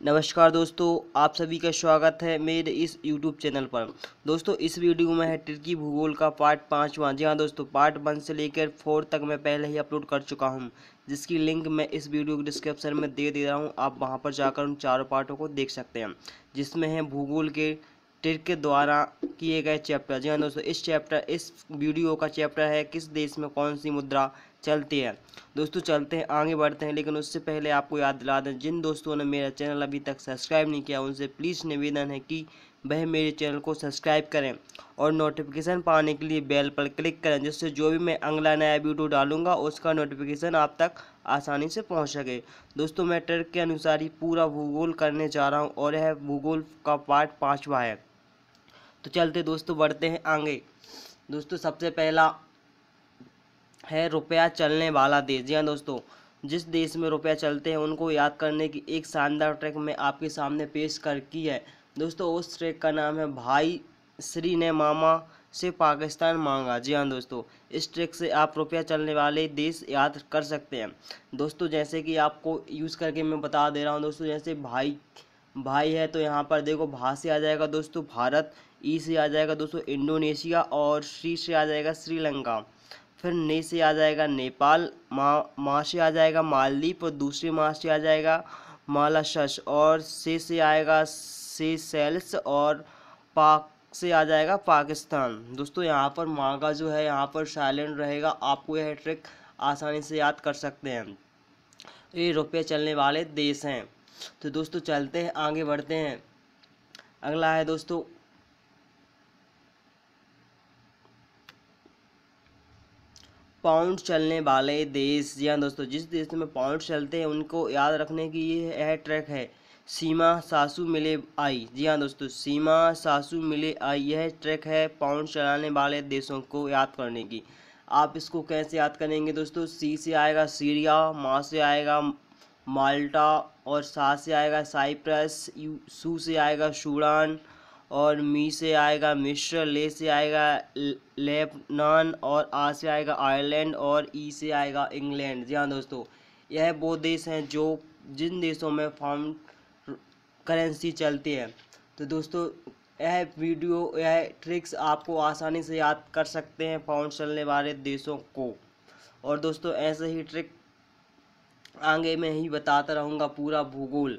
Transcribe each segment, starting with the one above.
नमस्कार दोस्तों, आप सभी का स्वागत है मेरे इस YouTube चैनल पर। दोस्तों, इस वीडियो में है टर्की भूगोल का पार्ट पाँचवा जी हाँ दोस्तों, पार्ट वन से लेकर फोर तक मैं पहले ही अपलोड कर चुका हूँ, जिसकी लिंक मैं इस वीडियो के डिस्क्रिप्शन में दे दे रहा हूँ। आप वहाँ पर जाकर उन चारों पार्टों को देख सकते हैं, जिसमें है भूगोल के टिर के द्वारा किए गए चैप्टर। जी हाँ दोस्तों, इस चैप्टर, इस वीडियो का चैप्टर है, किस देश में कौन सी मुद्रा चलती है। दोस्तों, चलते हैं, आगे बढ़ते हैं, लेकिन उससे पहले आपको याद दिला दें, जिन दोस्तों ने मेरा चैनल अभी तक सब्सक्राइब नहीं किया, उनसे प्लीज़ निवेदन है कि वह मेरे चैनल को सब्सक्राइब करें और नोटिफिकेशन पाने के लिए बेल पर क्लिक करें, जिससे जो भी मैं अगला नया वीडियो डालूँगा, उसका नोटिफिकेशन आप तक आसानी से पहुँच सके। दोस्तों, मैं ट्रक के अनुसार ही पूरा भूगोल करने जा रहा हूँ और यह भूगोल का पार्ट पाँचवा है। तो चलते दोस्तों, बढ़ते हैं आगे। दोस्तों, सबसे पहला है रुपया चलने वाला देश। जी हाँ दोस्तों, जिस देश में रुपया चलते हैं, उनको याद करने की एक शानदार ट्रैक में आपके सामने पेश कर की है। दोस्तों, उस ट्रैक का नाम है, भाई श्री ने मामा से पाकिस्तान मांगा। जी हाँ दोस्तों, इस ट्रैक से आप रुपया चलने वाले देश याद कर सकते हैं। दोस्तों, जैसे कि आपको यूज़ करके मैं बता दे रहा हूँ, दोस्तों, जैसे भाई भाई है तो यहाँ पर देखो भा से आ जाएगा दोस्तों, भारत ई से आ जाएगा दोस्तों, इंडोनेशिया और श्री से आ जाएगा श्रीलंका। फिर ने से आ जाएगा नेपाल, माँ से आ जाएगा मालदीप और दूसरी माँ से आ जाएगा मालाशस और से से आएगा से सेल्स और पाक से आ जाएगा पाकिस्तान। दोस्तों, यहाँ पर माँ का जो है, यहाँ पर साइलेंट रहेगा। आपको यह ट्रिक आसानी से याद कर सकते हैं। ये रुपये चलने वाले देश हैं। तो दोस्तों, चलते हैं, आगे बढ़ते हैं। अगला है दोस्तों पाउंड चलने वाले देश, जी हाँ दोस्तों, जिस देश में पाउंड चलते हैं, उनको याद रखने की यह ट्रैक है, सीमा सासू मिले आई। जी हाँ दोस्तों, सीमा सासू मिले आई, यह ट्रैक है पाउंड चलाने वाले देशों को याद करने की। आप इसको कैसे याद करेंगे दोस्तों? सी से आएगा सीरिया, माँ से आएगा माल्टा, और सा से आएगा साइप्रस, यू, सू से आएगा सूडान और मी से आएगा मिस्र, ले से आएगा लेबनान और आ से आएगा आयरलैंड और ई से आएगा इंग्लैंड। जी हाँ दोस्तों, यह वो देश हैं जो जिन देशों में फाउंड करेंसी चलती है। तो दोस्तों, यह वीडियो, यह ट्रिक्स आपको आसानी से याद कर सकते हैं फाउंड चलने वाले देशों को। और दोस्तों, ऐसे ही ट्रिक आगे मैं ही बताता रहूँगा पूरा भूगोल।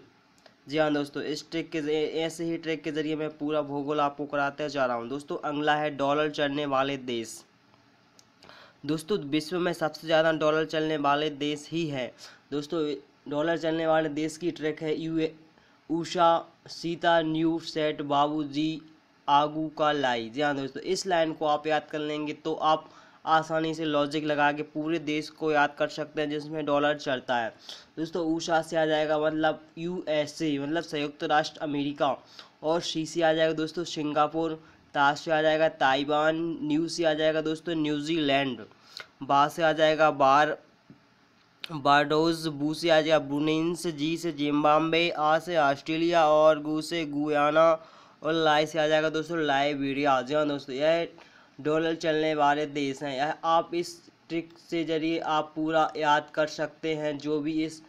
जी हाँ दोस्तों, इस ट्रिक के ऐसे ही ट्रिक के ज़रिए मैं पूरा भूगोल आपको कराते जा रहा हूँ। दोस्तों, अगला है डॉलर चढ़ने वाले देश। दोस्तों, विश्व में सबसे ज़्यादा डॉलर चलने वाले देश ही है। दोस्तों, डॉलर चलने वाले देश की ट्रैक है यू उषा, सीता, न्यू सेट बाबू जी आगू का लाई। जी हाँ दोस्तों, इस लाइन को आप याद कर लेंगे तो आप आसानी से लॉजिक लगा के पूरे देश को याद कर सकते हैं, जिसमें डॉलर चलता है। दोस्तों, ऊषा से आ जाएगा मतलब यूएसए मतलब संयुक्त राष्ट्र अमेरिका। और सी से आ जाएगा दोस्तों सिंगापुर ताज से आ जाएगा ताइवान, न्यू से आ जाएगा दोस्तों न्यूजीलैंड। बा से आ जाएगा बार, बारडोज, बू से आ जाएगा ब्रुनेंस जी से जिम्बाब्वे, आ से ऑस्ट्रेलिया और गू से गुयाना और लाई से आ जाएगा दोस्तों लाइबेरिया। जी हाँ दोस्तों, यह डॉलर चलने वाले देश हैं। यह आप इस ट्रिक से ज़रिए आप पूरा याद कर सकते हैं, जो भी इस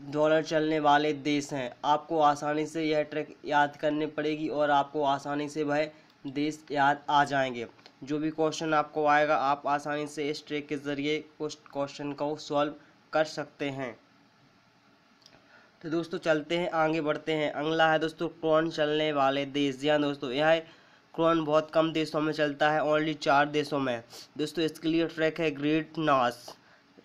डॉलर चलने वाले देश हैं। आपको आसानी से यह ट्रिक याद करनी पड़ेगी और आपको आसानी से वह देश याद आ जाएँगे। जो भी क्वेश्चन आपको आएगा, आप आसानी से इस ट्रिक के ज़रिए उस क्वेश्चन को सॉल्व कर सकते हैं। तो दोस्तों, चलते हैं, आगे बढ़ते हैं। अगला है दोस्तों कौन चलने वाले देश। जी हाँ दोस्तों, यह क्रोन बहुत कम देशों में चलता है ओनली चार देशों में। दोस्तों, इसके लिए ट्रैक है ग्रेट नास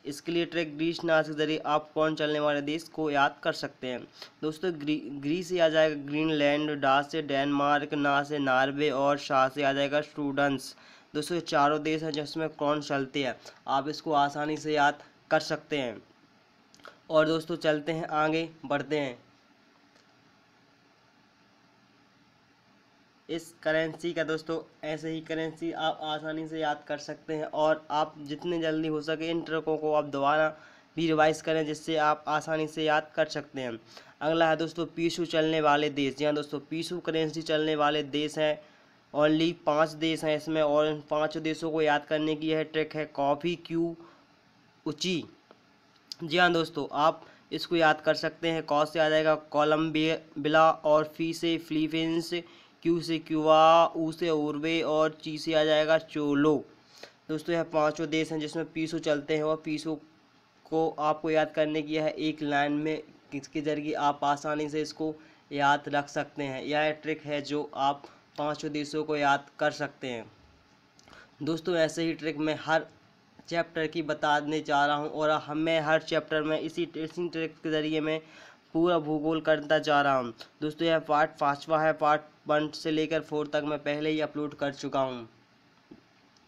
इसके लिए ट्रैक ग्रीस नास के ज़रिए आप कौन चलने वाले देश को याद कर सकते हैं? दोस्तों, ग्री, ग्रीस से आ जाएगा ग्रीनलैंड डा से डेनमार्क ना से नार्वे और शाह से आ जाएगा स्टूडेंट्स दोस्तों चारों देश हैं जिसमें कौन चलते हैं? आप इसको आसानी से याद कर सकते हैं। और दोस्तों, चलते हैं आगे, बढ़ते हैं। इस करेंसी का दोस्तों, ऐसे ही करेंसी आप आसानी से याद कर सकते हैं और आप जितने जल्दी हो सके इन ट्रकों को आप दोबारा भी रिवाइज करें जिससे आप आसानी से याद कर सकते हैं। अगला है दोस्तों, पीसू चलने वाले देश। जी हाँ दोस्तों, पीसू करेंसी चलने वाले देश हैं। ओनली पाँच देश हैं इसमें और इन पाँचों देशों को याद करने की यह ट्रिक है, कॉफ़ी, क्यू, उची। जी हाँ दोस्तों, आप इसको याद कर सकते हैं। कॉस से आ जाएगा कोलम्बिया और फ़ी से, फिलीपींस क्यू से क्यूबा ऊ से उर्वे और ची से आ जाएगा चोलो। दोस्तों, यह पाँचों देश हैं जिसमें पीसो चलते हैं और पीसो को आपको याद करने की है एक लाइन में इसके ज़रिए आप आसानी से इसको याद रख सकते हैं। यह ट्रिक है जो आप पाँचों देशों को याद कर सकते हैं। दोस्तों, ऐसे ही ट्रिक मैं हर चैप्टर की बताने जा रहा हूँ और हमें हर चैप्टर में इसी इसी ट्रिक के ज़रिए मैं पूरा भूगोल करता जा रहा हूँ। दोस्तों, यह पार्ट पाँचवा है। पार्ट वन से लेकर फोर तक मैं पहले ही अपलोड कर चुका हूँ।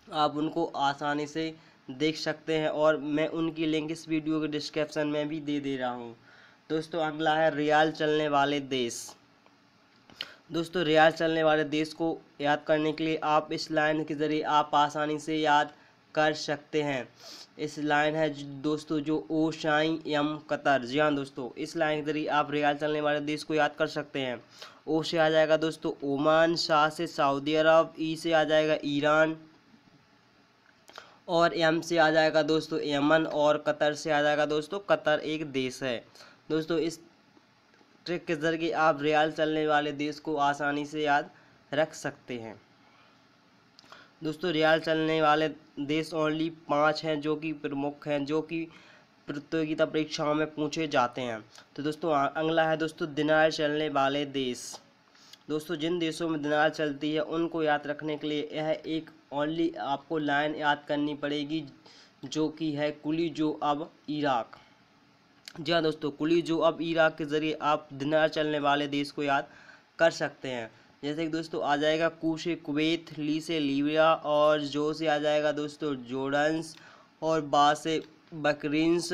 आप उनको आसानी से देख सकते हैं और मैं उनकी लिंक इस वीडियो के डिस्क्रिप्शन में भी दे दे रहा हूँ। दोस्तों, अगला है रियाल चलने वाले देश। दोस्तों, रियाल चलने वाले देश को याद करने के लिए आप इस लाइन के ज़रिए आप आसानी से याद कर सकते हैं। इस लाइन है दोस्तों, जो ओ शाई यम कतर। जी हाँ दोस्तों, इस लाइन के ज़रिए आप रियाल चलने वाले देश को याद कर सकते हैं। ओ से आ जाएगा, दोस्तों, ओमान, शाह से सऊदी अरब, ई से आ जाएगा ईरान, और एम से आ जाएगा, दोस्तों, यमन, और कतर से आ जाएगा, दोस्तों, कतर एक देश है। दोस्तों, इस ट्रिक के ज़रिए आप रियाल चलने वाले देश को आसानी से याद रख सकते हैं। दोस्तों, रियाल चलने वाले देश ओनली पाँच हैं जो कि प्रमुख हैं, जो कि प्रतियोगिता परीक्षाओं में पूछे जाते हैं। तो दोस्तों अगला है दोस्तों, दिनार चलने वाले देश। दोस्तों, जिन देशों में दिनार चलती है, उनको याद रखने के लिए यह एक ओनली आपको लाइन याद करनी पड़ेगी, जो कि है कुली जो अब इराक। जी हाँ दोस्तों कुली जो अब इराक के ज़रिए आप दिनार चलने वाले देश को याद कर सकते हैं। जैसे कि दोस्तों आ जाएगा कू से कुवैत ली से लीबिया और जो से आ जाएगा दोस्तों जोर्डन्स और बा से बकरीन्स,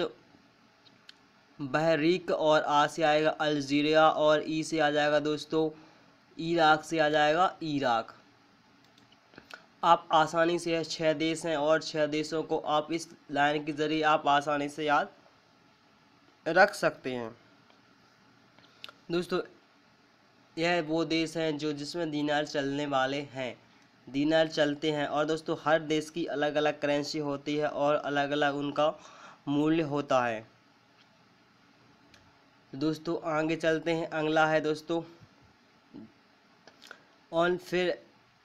बहरीक और आ से आएगा अल्जीरिया और ई से आ जाएगा दोस्तों इराक से आ जाएगा इराक। आप आसानी से छः देश हैं और छः देशों को आप इस लाइन के ज़रिए आप आसानी से याद रख सकते हैं। दोस्तों यह वो देश हैं जो जिसमें दीनार चलने वाले हैं। दीनार चलते हैं और दोस्तों, हर देश की अलग अलग करेंसी होती है और अलग अलग उनका मूल्य होता है। दोस्तों, आगे चलते हैं। अगला है दोस्तों, और फिर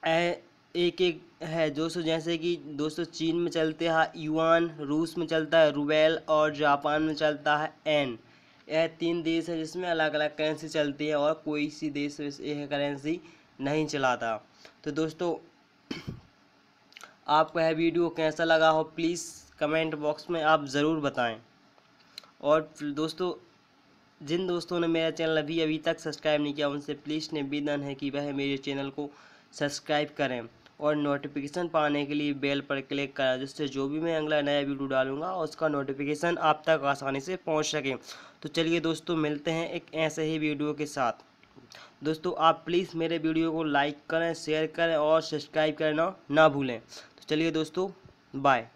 एक एक है। दोस्तों, जैसे कि दोस्तों, चीन में चलते हैं, युआन, रूस में चलता है, रुबेल और जापान में चलता है, एन। यह तीन देश है जिसमें अलग अलग करेंसी चलती है और कोई सी देश यह करेंसी नहीं चलाता। तो दोस्तों, आपको यह वीडियो कैसा लगा हो प्लीज़ कमेंट बॉक्स में आप ज़रूर बताएँ। और दोस्तों, जिन दोस्तों ने मेरा चैनल अभी अभी तक सब्सक्राइब नहीं किया, उनसे प्लीज़ निवेदन है कि वह मेरे चैनल को सब्सक्राइब करें। और नोटिफिकेशन पाने के लिए बेल पर क्लिक करें, जिससे जो भी मैं अगला नया वीडियो डालूँगा, उसका नोटिफिकेशन आप तक आसानी से पहुँच सके। तो चलिए दोस्तों, मिलते हैं एक ऐसे ही वीडियो के साथ। दोस्तों, आप प्लीज़ मेरे वीडियो को लाइक करें शेयर करें और सब्सक्राइब करना ना भूलें। तो चलिए दोस्तों बाय